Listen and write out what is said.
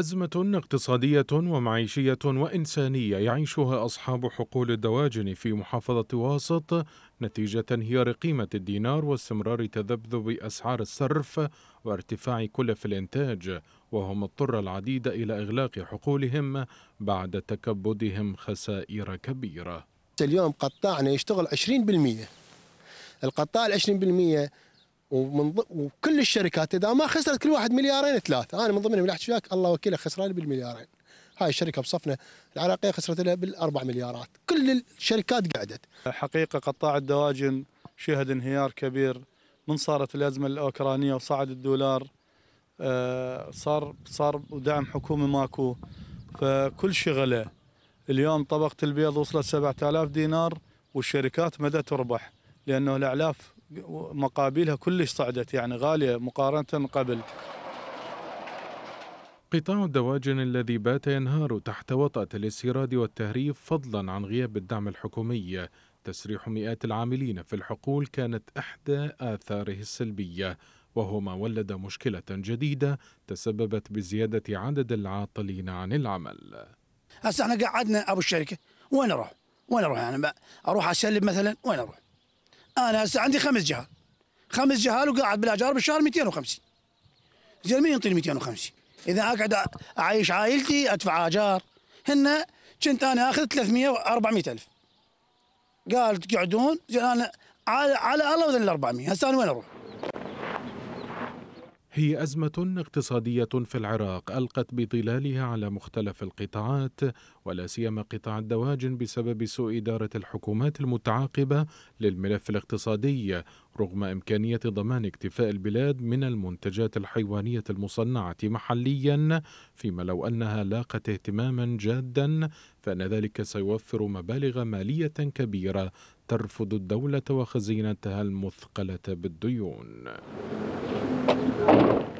أزمة اقتصادية ومعيشية وإنسانية يعيشها أصحاب حقول الدواجن في محافظة واسط نتيجة انهيار قيمة الدينار واستمرار تذبذب أسعار الصرف وارتفاع كلف الإنتاج وهم اضطر العديد إلى إغلاق حقولهم بعد تكبدهم خسائر كبيرة. اليوم قطاعنا يشتغل 20% القطاع ال 20% ومن ض... وكل الشركات إذا ما خسرت كل واحد مليارين ثلاثة أنا من ضمنهم اللي وياك الله وكيله خسران بالمليارين. هاي الشركة بصفنا العراقية خسرت لها بالأربع مليارات. كل الشركات قعدت. حقيقة قطاع الدواجن شهد انهيار كبير. من صارت الأزمة الأوكرانية وصعد الدولار آه، صار صار دعم حكومي ماكو. فكل شغلة. اليوم طبقة البيض وصلت 7000 دينار والشركات مدى تربح لأنه الأعلاف مقابلها كلش صعدت يعني غالية مقارنة قبل. قطاع الدواجن الذي بات ينهار تحت وطأة الاستيراد والتهريب فضلا عن غياب الدعم الحكومي. تسريح مئات العاملين في الحقول كانت إحدى آثاره السلبية وهو ما ولد مشكلة جديدة تسببت بزيادة عدد العاطلين عن العمل. هسه إحنا قعدنا أبو الشركة وين أروح؟ وين أروح يعني؟ أروح أسلم مثلا؟ وين أروح؟ أنا هسه عندي خمس جهال. خمس جهال وقاعد بالاجار بالشهر 250 زين مين يعطيني 250 إذا أقعد أعيش عائلتي أدفع أجار. هن كنت أنا آخذ 300 400 ألف. قال تقعدون؟ زين أنا على, على الله ال 400 هسه أنا وين أروح؟ هي أزمة اقتصادية في العراق ألقت بظلالها على مختلف القطاعات ولا سيما قطاع الدواجن بسبب سوء إدارة الحكومات المتعاقبة للملف الاقتصادي رغم إمكانية ضمان اكتفاء البلاد من المنتجات الحيوانية المصنعة محليا فيما لو أنها لاقت اهتماما جادا فإن ذلك سيوفر مبالغ مالية كبيرة ترفض الدولة وخزينتها المثقلة بالديون. Thank you.